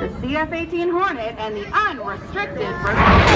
the CF-18 Hornet and the unrestricted...